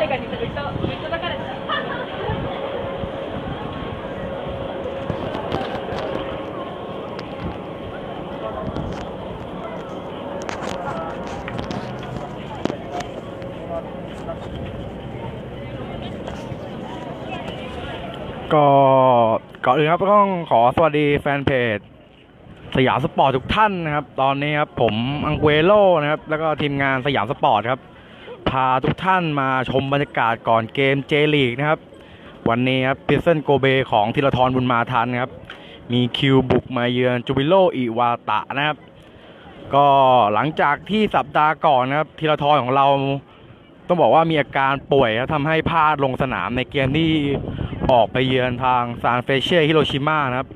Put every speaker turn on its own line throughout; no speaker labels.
誰かにちょっと人人叩かれた。
ก็ก่อนอื่นครับก็ต้องขอสวัสดีแฟนเพจสยามสปอร์ตทุกท่านนะครับ ตอนนี้ครับผมอังเวโลนะครับ แล้วก็ทีมงานสยามสปอร์ตครับ พาทุกท่านมาชมบรรยากาศก่อนเกมเจลีกนะครับ วันนี้ครับวิสเซลโกเบของธีราทรบุญมาทันครับ มีคิวบุกมาเยือนจูบิโลอิวาตะนะครับ ก็หลังจากที่สัปดาห์ก่อนนะครับธีราทรของเราต้องบอกว่ามีอาการป่วยครับทำให้พลาดลงสนามในเกมที่ออกไปเยือนทางซานเฟรซเซ่ฮิโรชิมานะครับ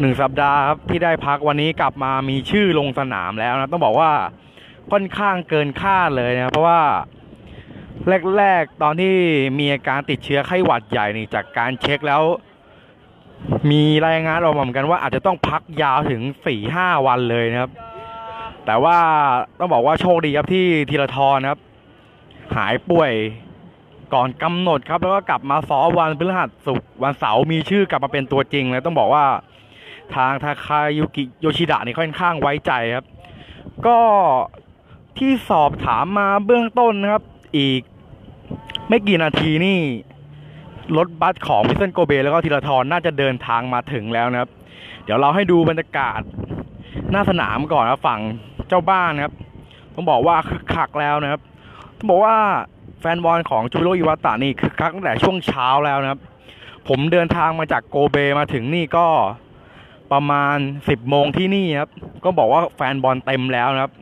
หนึ่งสัปดาห์ครับที่ได้พักวันนี้กลับมามีชื่อลงสนามแล้วนะต้องบอกว่า ค่อนข้างเกินคาดเลยนะเพราะว่าแรกๆ ตอนที่มีอาการติดเชื้อไข้หวัดใหญ่นี่จากการเช็คแล้ว มีรายงานออกมาเหมือนกันว่าอาจจะต้องพักยาวถึงสี่ห้าวันเลยนะครับ แต่ว่าต้องบอกว่าโชคดีครับที่ธีรทรนะครับ หายป่วยก่อนกำหนดครับ แล้วก็กลับมาซ้อมวันพฤหัสศุกร์วันเสาร์มีชื่อกลับมาเป็นตัวจริงเลยต้องบอกว่าทางทาคายุกิโยชิดะนี่ค่อนข้างไว้ใจครับ ก็ ที่สอบถามมาเบื้องต้นนะครับ อีกไม่กี่นาทีนี่ รถบัสของพิเซนโกเบ แล้วก็ธีรทรน่าจะเดินทางมาถึงแล้วนะครับ เดี๋ยวเราให้ดูบรรยากาศหน้าสนามก่อนนะฝั่งเจ้าบ้านนะครับ ต้องบอกว่าคึกคักแล้วนะครับ ต้องบอกว่าแฟนบอลของจูโรอิวาตะนี่คึกคักตั้งแต่ช่วงเช้าแล้วนะครับ ผมเดินทางมาจากโกเบมาถึงนี่ก็ประมาณ 10โมงที่นี่ครับ ก็บอกว่าแฟนบอลเต็มแล้วนะครับ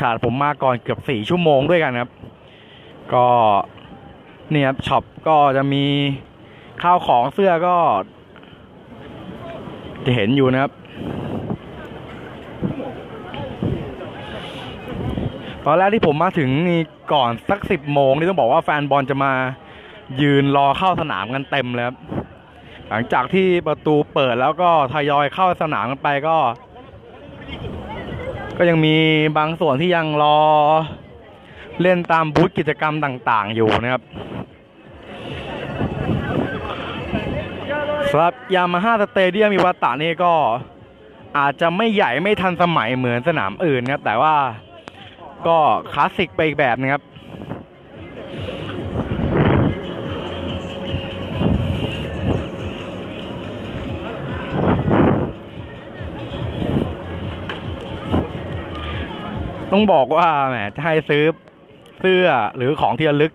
ขาดผมมาก่อนเกือบ4ชั่วโมงด้วยกันครับ ก็เนี่ยครับช็อปก็จะมีข้าวของเสื้อก็ จะเห็นอยู่นะครับ ตอนแรกที่ผมมาถึงนี่ก่อนสักสิบโมงนี่ต้องบอกว่าแฟนบอลจะมายืนรอเข้าสนามกันเต็มเลยครับหลังจากที่ประตูเปิดแล้วก็ทยอยเข้าสนามกันไปก็ ก็ยังมีบางส่วนที่ยังรอเล่นตามบูธกิจกรรมต่างๆ อยู่นะครับสำหรับยามาฮ่าสเตเดียมอิวาตะนี่ก็อาจจะไม่ใหญ่ไม่ทันสมัยเหมือนสนามอื่นนะครับแต่ว่าก็คลาสสิกไปอีกแบบนะครับ ต้องบอกว่าแหมจะให้ซื้อเสื้อหรือของที่ระลึก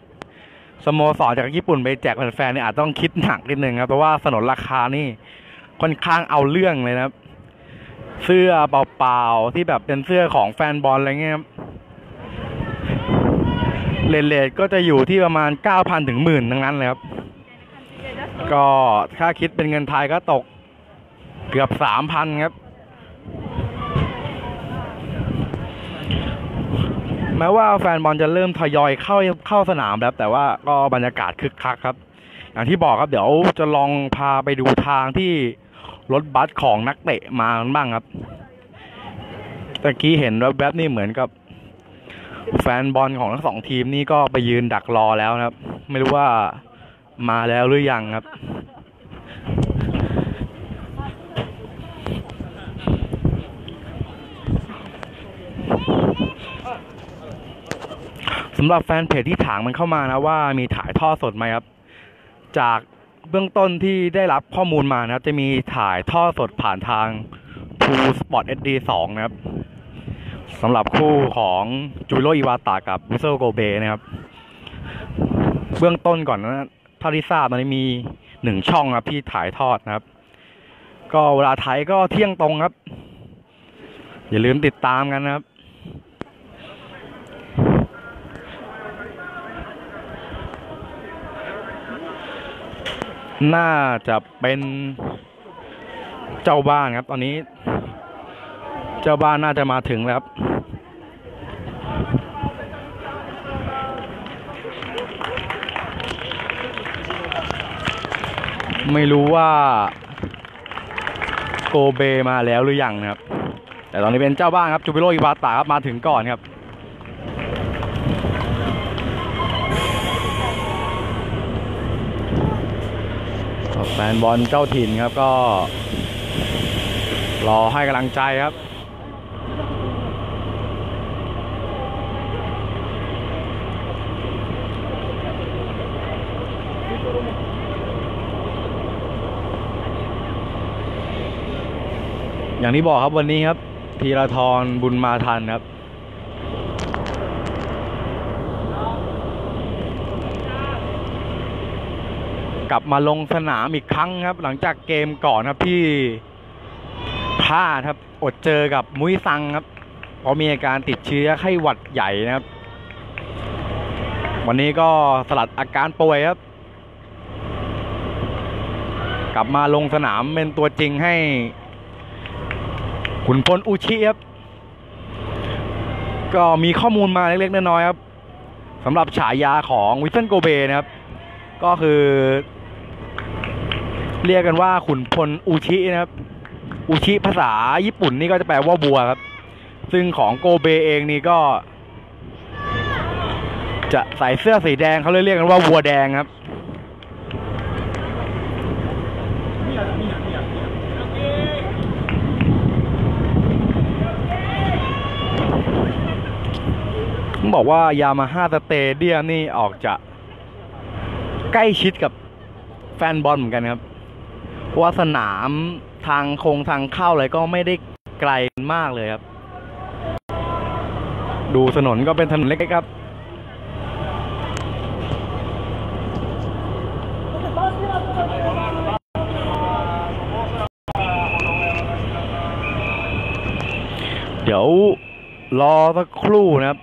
สโมสรจากญี่ปุ่นไปแจกแฟนๆเนี่ยอาจต้องคิดหนักนิดนึงครับเพราะว่าสนนราคานี่ค่อนข้างเอาเรื่องเลยนะครับ เสื้อเปล่าๆที่แบบเป็นเสื้อของแฟนบอลอะไรเงี้ยครับเลนเลทก็จะอยู่ที่ประมาณ9,000ถึงหมื่นทั้งนั้นเลยครับ ก็ถ้าคิดเป็นเงินไทยก็ตกเกือบ3,000ครับ แม้ว่าแฟนบอลจะเริ่มทยอยเข้าเข้าสนามแล้ว แต่ว่าก็บรรยากาศคึกคักครับ อย่างที่บอกครับเดี๋ยวจะลองพาไปดูทางที่รถบัสของนักเตะมาบ้างครับตะกี้เห็นแวบๆนี่เหมือนกับ แฟนบอลของทั้งสองทีมนี่ก็ไปยืนดักรอแล้วนะครับ ไม่รู้ว่ามาแล้วหรือยังครับ สำหรับแฟนเพจที่ถามมันเข้ามานะว่ามีถ่ายทอดสดไหมครับ จากเบื้องต้นที่ได้รับข้อมูลมานะครับ จะมีถ่ายทอดสดผ่านทาง True Sport SD 2 นะครับสำหรับคู่ของจูโรอิวาตากับมิโซโกเบนะครับ เบื้องต้นก่อนนะท่าที่ทราบตอนมีหนึ่งช่องครับที่ถ่ายทอดนะครับ ก็เวลาไทยก็เที่ยงตรงครับ อย่าลืมติดตามกันนะครับ น่าจะเป็นเจ้าบ้านครับ ตอนนี้ เจ้าบ้านน่าจะมาถึงแล้วครับไม่รู้ว่าโกเบมาแล้วหรือยังนะครับ แต่ตอนนี้เป็นเจ้าบ้านครับจูบิโรอิวาตาครับมาถึงก่อนครับ แฟนบอลเจ้าถิ่นครับก็ รอให้กำลังใจครับอย่างที่บอกครับวันนี้ครับธีรทรบุญมาทันครับ กลับมาลงสนามอีกครั้งครับ หลังจากเกมก่อนครับที่พลาดครับ อดเจอกับมุ้ยซังครับ เพราะมีอาการติดเชื้อไข้หวัดใหญ่นะครับ วันนี้ก็สลัดอาการป่วยครับ กลับมาลงสนามเป็นตัวจริงให้ขุนพลอุชิครับ ก็มีข้อมูลมาเล็กๆน้อยๆครับสำหรับฉายาของวิสเซนโกเบนะครับ ก็คือ เรียกกันว่าขุนพลอุชินะครับ อุชิภาษาญี่ปุ่นนี่ก็จะแปลว่าบัวครับ ซึ่งของโกเบเองนี่ก็ จะใส่เสื้อสีแดงเขาเลยเรียกกันว่าวัวแดงครับต้องบอกว่ายามาฮ่าสเตเดียมนี่ออกจะใกล้ชิดกับแฟนบอลเหมือนกันครับ เพราะว่าสนามทางโครงทางเข้าอะไรก็ไม่ได้ไกลมากเลยครับ ดูถนนก็เป็นถนนเล็กๆครับเดี๋ยวรอสักครู่นะครับ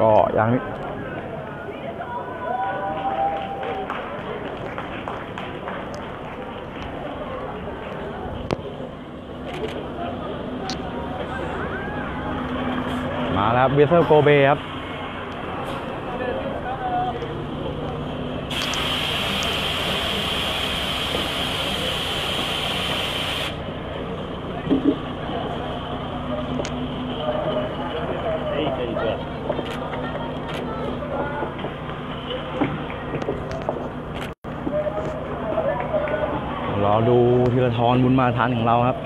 ก็ยัง มาแล้วครับเบเซอร์โกเบครับรอดูธีรทรบุญมาทานของเราครับ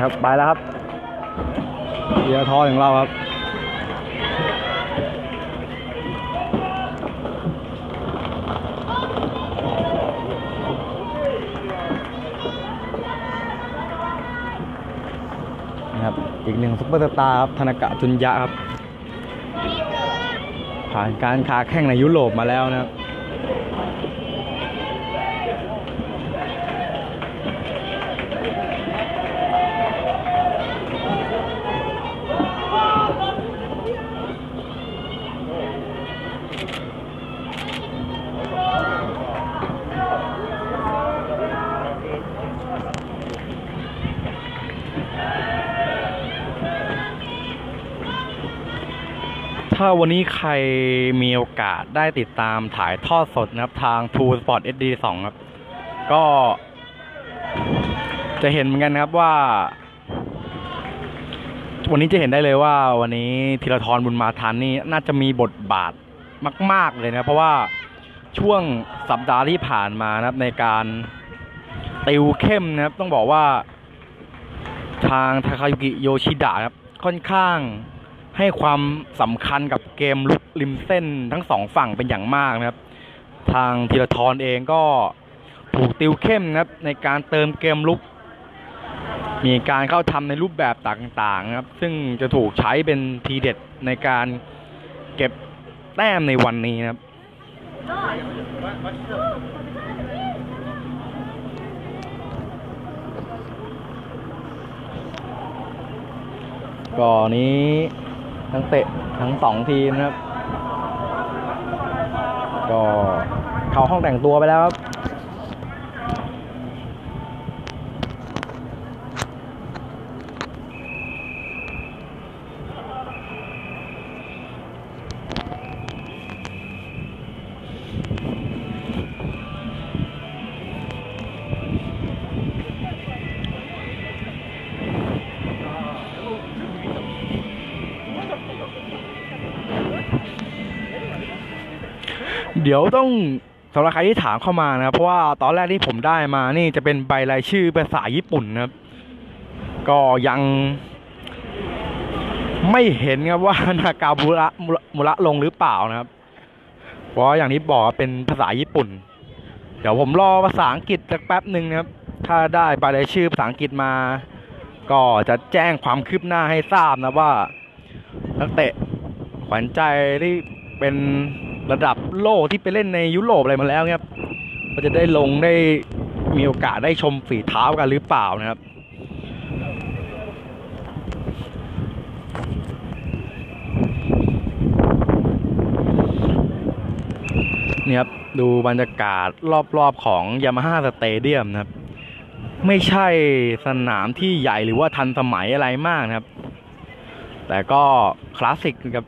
ครับไปแล้วครับธีรทรของเราครับนะครับอีกหนึ่งซุปเปอร์สตาร์ครับธนากะจุนยะครับ ผ่านการค้าแข่งในยุโรปมาแล้วนะครับ ถ้าวันนี้ใครมีโอกาสได้ติดตามถ่ายทอดสดนะครับทาง True Sport SD 2 ครับ ก็ จะเห็นเหมือนกันครับว่า วันนี้จะเห็นได้เลยว่า วันนี้ธีรทรบุญมาทันนี่น่าจะมีบทบาทมาก ๆเลยนะเพราะว่าช่วงสัปดาห์ที่ผ่านมานะครับ ในการติวเข้มนะครับ ต้องบอกว่า ทางทาคายุกิโยชิดะครับค่อนข้าง ให้ความสำคัญกับเกมลุกริมเส้นทั้งสองฝั่งเป็นอย่างมากนะครับ ทางธีรทรเองก็ถูกติวเข้มนะครับในการเติมเกมลุก มีการเข้าทำในรูปแบบต่างๆนะครับ ซึ่งจะถูกใช้เป็นทีเด็ดในการเก็บแต้มในวันนี้นะครับก็นี้ ทั้งเตะทั้งสองทีมนะครับ ก็เข้าห้องแต่งตัวไปแล้วครับ เดี๋ยวต้องสำหรับใครที่ถามเข้ามานะครับเพราะว่าตอนแรกที่ผมได้มานี่จะเป็นใบรายชื่อภาษาญี่ปุ่นนะครับ ก็ยังไม่เห็นครับว่านากาบุระมุระลงหรือเปล่านะครับ เพราะอย่างที่บอกเป็นภาษาญี่ปุ่น เดี๋ยวผมรอภาษาอังกฤษสักแป๊บหนึ่งนะครับ ถ้าได้ใบรายชื่อภาษาอังกฤษมา ก็จะแจ้งความคืบหน้าให้ทราบนะว่านักเตะขวัญใจที่เป็น ระดับโลกที่ไปเล่นในยุโรปอะไรมาแล้วครับก็จะได้ลงได้มีโอกาสได้ชมฝีเท้ากันหรือเปล่านะครับเนี่ยครับดูบรรยากาศรอบๆของยามาฮ่าสเตเดียมนะครับ ไม่ใช่สนามที่ใหญ่หรือว่าทันสมัยอะไรมากนะครับ แต่ก็คลาสสิกนะครับ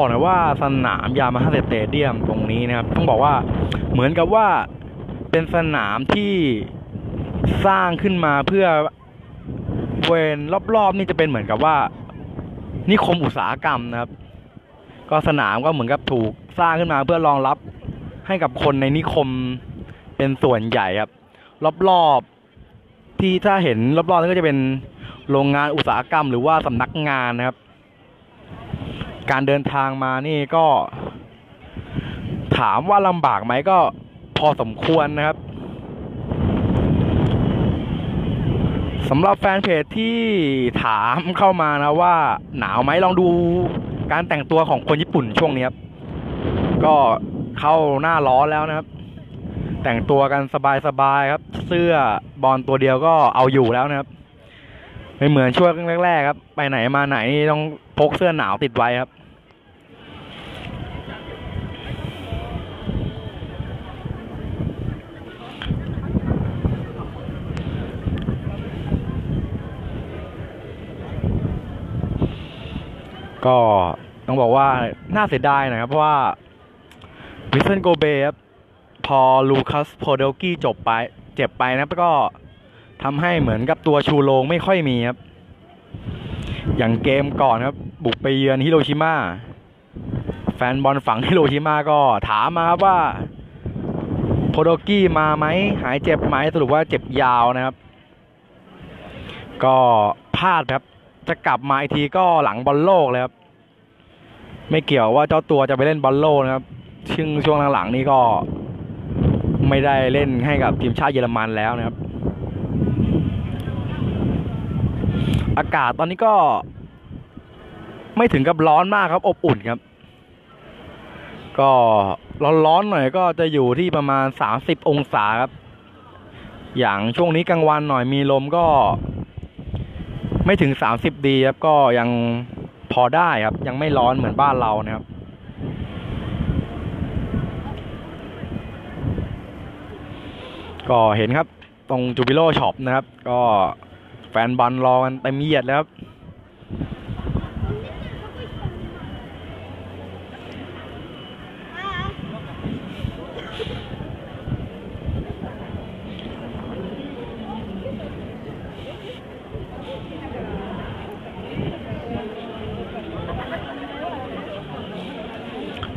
บอกนะว่าสนามยามาฮ่าสเตเดียมตรงนี้นะครับ ต้องบอกว่าเหมือนกับว่าเป็นสนามที่สร้างขึ้นมาเพื่อเวนรอบๆนี่จะเป็นเหมือนกับว่า นิคมอุตสาหกรรมนะครับ ก็สนามก็เหมือนกับถูกสร้างขึ้นมาเพื่อรองรับให้กับคนในนิคมเป็นส่วนใหญ่ครับ รอบๆที่ถ้าเห็นรอบๆนั่นก็จะเป็นโรงงานอุตสาหกรรม หรือว่าสำนักงานนะครับ การเดินทางมานี่ก็ ถามว่าลำบากไหมก็พอสมควรนะครับสำหรับแฟนเพจที่ถามเข้ามานะว่าหนาวไหมลองดูการแต่งตัวของคนญี่ปุ่นช่วงนี้ครับ ก็เข้าหน้าร้อนแล้วนะครับ แต่งตัวกันสบายๆครับ เสื้อบอลตัวเดียวก็เอาอยู่แล้วนะครับ ไม่เหมือนช่วงแรกๆครับ ไปไหนมาไหนต้องพกเสื้อหนาวติดไว้ครับ ก็ต้องบอกว่าน่าเสียดายนะครับ เพราะว่าวิสเซลโกเบครับพอลูคัสโพดอลสกี้จบไปเจ็บไปนะก็ทำให้เหมือนกับตัวชูโรงไม่ค่อยมีครับ อย่างเกมก่อนครับ บุกไปเยือนฮิโรชิมาแฟนบอลฝั่งฮิโรชิมาก็ถามมาครับว่าโพดอลสกี้มาไหมหายเจ็บไหมสรุปว่าเจ็บยาวนะครับ ก็พลาดครับ จะกลับมาอีกทีก็หลังบอลโลกเลยครับ ไม่เกี่ยวว่าเจ้าตัวจะไปเล่นบอลโลกนะครับซึ่งช่วงหลังๆนี้ก็ไม่ได้เล่นให้กับทีมชาติเยอรมันแล้วนะครับ อากาศตอนนี้ก็ ไม่ถึงกับร้อนมากครับ อบอุ่นครับ ก็ร้อนๆหน่อยก็จะอยู่ที่ประมาณสามสิบองศาครับ อย่างช่วงนี้กลางวันหน่อยมีลมก็ ไม่ถึงสามสิบดีครับก็ยังพอได้ครับ ยังไม่ร้อนเหมือนบ้านเรานะครับก็เห็นครับตรงจูบิโลช็อปนะครับ ก็แฟนบอลรอกันเต็มเหยียดแล้วครับ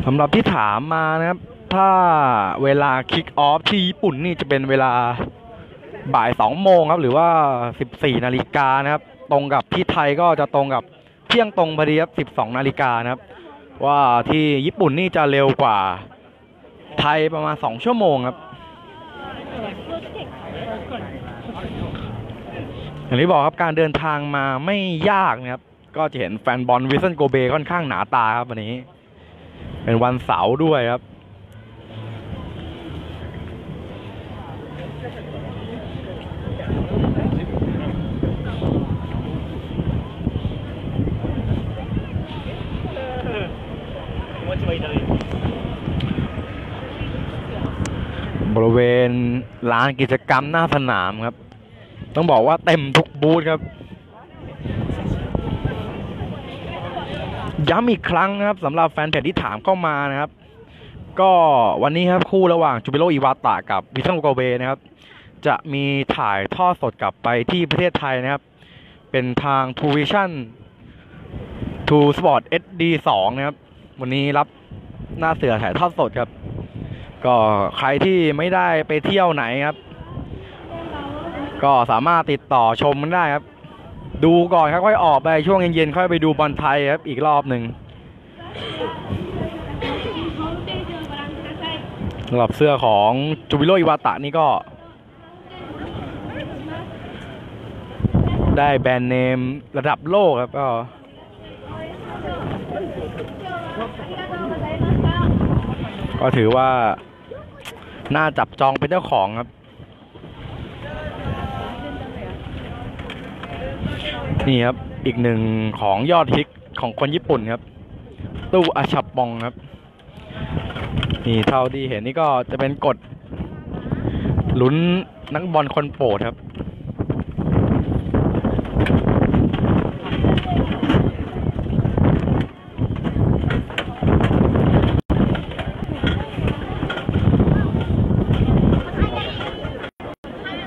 สำหรับที่ถามมานะครับ ถ้าเวลาคิกออฟที่ญี่ปุ่นนี่จะเป็นเวลาบ่ายสองโมงครับ หรือว่าสิบสี่นาฬิกานะครับ ตรงกับที่ไทยก็จะตรงกับเที่ยงตรงพอดีครับสิบสองนาฬิกานะครับ ว่าที่ญี่ปุ่นนี่จะเร็วกว่าไทยประมาณสองชั่วโมงครับอย่างที่บอกครับการเดินทางมาไม่ยากนะครับ ก็จะเห็นแฟนบอลวิสเซลโกเบค่อนข้างหนาตาครับวันนี้ เป็นวันเสาร์ด้วยครับ บริเวณร้านกิจกรรมหน้าสนามครับ ต้องบอกว่าเต็มทุกบูธครับ ย้ำอีกครั้งนะครับสำหรับแฟนเพจที่ถามเข้ามานะครับ ก็วันนี้ครับคู่ระหว่างจูบิโรอิวาตะกับวิซังโกเบนะครับ จะมีถ่ายทอดสดกลับไปที่ประเทศไทยนะครับ เป็นทาง t ู v i s i o n 2 Sport SD 2นะครับ วันนี้รับหน้าเสือถ่ายทอดสดครับ ก็ใครที่ไม่ได้ไปเที่ยวไหนครับ ก็สามารถติดต่อชมมันได้ครับ ดูก่อนครับค่อยออกไปช่วงเย็นๆค่อยไปดูบอลไทยครับอีกรอบหนึ่งสำหรับเสื้อของจูบิโรอิวาตะนี่ก็ ได้แบรนด์เนมระดับโลกครับก็ก็ถือว่า น่าจับจองเป็นเจ้าของครับ นี่ครับ อีกหนึ่งของยอดฮิตของคนญี่ปุ่นครับ ตู้อาชับปองครับ นี่เท่าที่เห็นนี่ก็จะเป็นกฎลุ้นนักบอลคนโปรดครับ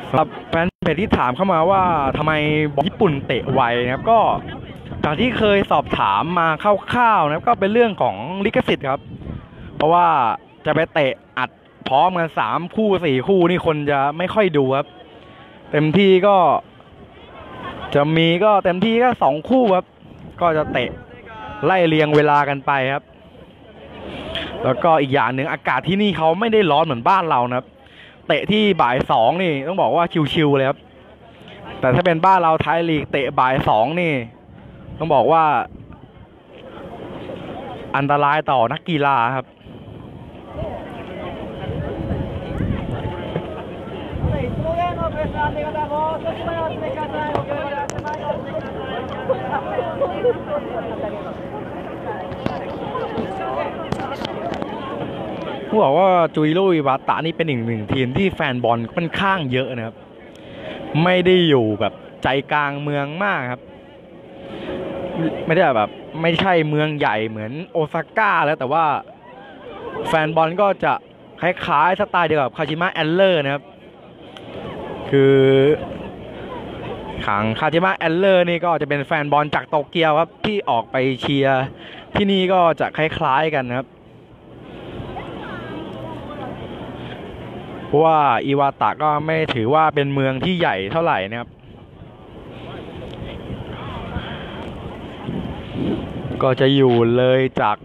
สำหรับแฟน เพจที่ถามเข้ามาว่าทำไมญี่ปุ่นเตะไวนะครับก็จากที่เคยสอบถามมาคร่าวๆนะครับก็เป็นเรื่องของลิขสิทธิ์ครับ เพราะว่าจะไปเตะอัดพร้อมกันสามคู่สี่คู่นี่คนจะไม่ค่อยดูครับ เต็มที่ก็ จะมีก็เต็มที่ก็สองคู่ครับ ก็จะเตะไล่เรียงเวลากันไปครับ แล้วก็อีกอย่างหนึ่งอากาศที่นี่เขาไม่ได้ร้อนเหมือนบ้านเรานะครับ เตะที่บ่ายสองนี่ต้องบอกว่าชิวๆเลยครับ แต่ถ้าเป็นบ้านเราไทยลีกเตะบ่ายสองนี่ ต้องบอกว่า อันตรายต่อนักกีฬาครับ ต้องบอกว่าจูบิโลอิวาตะนี่เป็นอีกหนึ่งทีมที่แฟนบอลค่อนข้างเยอะนะครับ ไม่ได้อยู่แบบใจกลางเมืองมากครับ ไม่ได้แบบ ไม่ใช่เมืองใหญ่เหมือนโอซาก้าแล้วแต่ว่าแฟนบอลก็จะคล้ายๆสไตล์เดียวกับคาชิมะแอนท์เลอร์สนะครับ คือของคาชิมะแอนท์เลอร์สนี่ก็จะเป็นแฟนบอลจากโตเกียวครับที่ออกไปเชียร์ที่นี่ก็จะคล้ายๆกันนะครับ เพ ราะว่าอิวาตะก็ไม่ถือว่าเป็นเมืองที่ใหญ่เท่าไหร่นะครับ ก็จะอยู่เลยจาก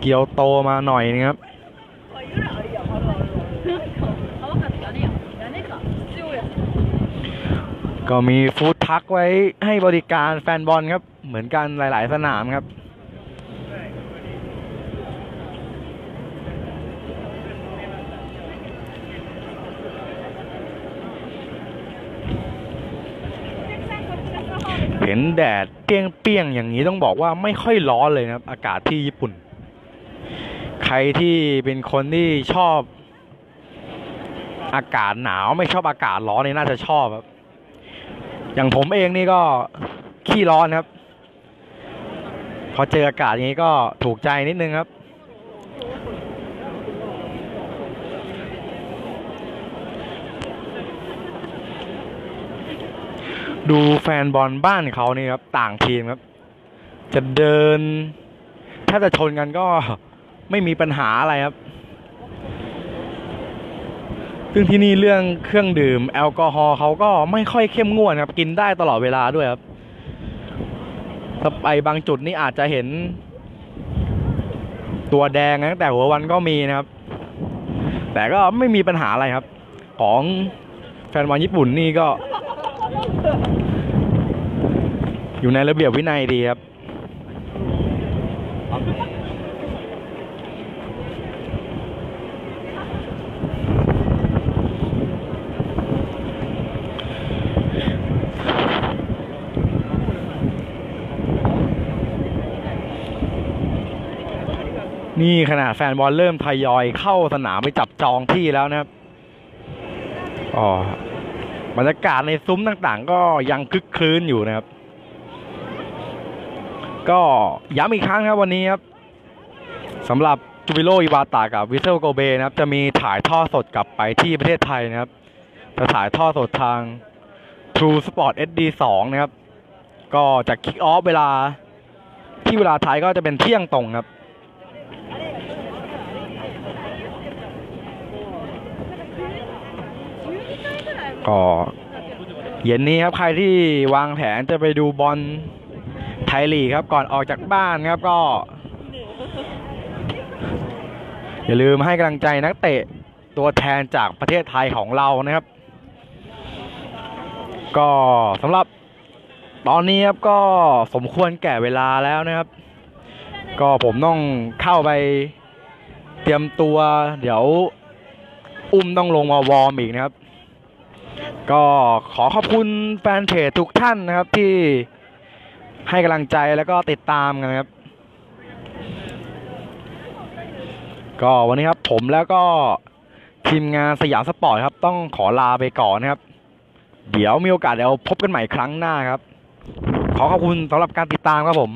เกียวโตมาหน่อยนะครับก็มีฟู้ดทักไว้ให้บริการแฟนบอลครับ เหมือนกันหลาย ๆ สนามครับ นแดดเปรี้ยงๆอย่างนี้ต้องบอกว่าไม่ค่อยร้อนเลยนะครับอากาศที่ญี่ปุ่น ใครที่เป็นคนที่ชอบ อากาศหนาวไม่ชอบอากาศร้อนนี่น่าจะชอบครับอย่างผมเองนี่ก็ขี้ร้อนครับ พอเจออากาศอย่างนี้ก็ถูกใจนิดนึงครับ ดูแฟนบอลบ้านเขานี่ครับ ต่างทีมครับ จะเดิน ถ้าจะชนกันก็ไม่มีปัญหาอะไรครับ ซึ่งที่นี่เรื่องเครื่องดื่ม แอลกอฮอล์เขาก็ไม่ค่อยเข้มงวดครับ กินได้ตลอดเวลาด้วยครับถ้าไปบางจุดนี่อาจจะเห็น ตัวแดงตั้งแต่หัววันก็มีนะครับ แต่ก็ไม่มีปัญหาอะไรครับ ของแฟนบอลญี่ปุ่นนี่ก็ อยู่ในระเบียบวินัยดีครับ นี่ขนาดแฟนบอลเริ่มทยอยเข้าสนามไปจับจองที่แล้วนะครับ อ๋อบรรยากาศในซุ้มต่างๆ ก็ยังคึกครื้นอยู่นะครับ ก็ย้ำอีกครั้งครับวันนี้ครับสำหรับจูบิโลอิวาตะกับวิสเซลโกเบนะครับ จะมีถ่ายทอดสดกลับไปที่ประเทศไทยนะครับ จะถ่ายทอดสดทาง True Sport SD 2 นะครับ ก็จะ kick off เวลาที่เวลาไทยก็จะเป็นเที่ยงตรงครับ ก็เย็นนี้ครับใครที่วางแผนจะไปดูบอล ยลีกครับก่อนออกจากบ้านครับก็ อย่าลืมให้กำลังใจนักเตะตัวแทนจากประเทศไทยของเรานะครับ ก็สำหรับตอนนี้ครับก็สมควรแก่เวลาแล้วนะครับ ก็ผมต้องเข้าไปเตรียมตัว เดี๋ยวอุ้มต้องลงมาวอร์มอีกนะครับ ก็ขอขอบคุณแฟนเพจทุกท่านนะครับที่ ให้กำลังใจแล้วก็ติดตามกันนะครับ ก็วันนี้ครับผมแล้วก็ทีมงานสยามสปอร์ตครับ ต้องขอลาไปก่อนนะครับ เดี๋ยวมีโอกาสเดี๋ยวพบกันใหม่ครั้งหน้าครับ ขอขอบคุณสำหรับการติดตามครับผม